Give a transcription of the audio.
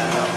that out.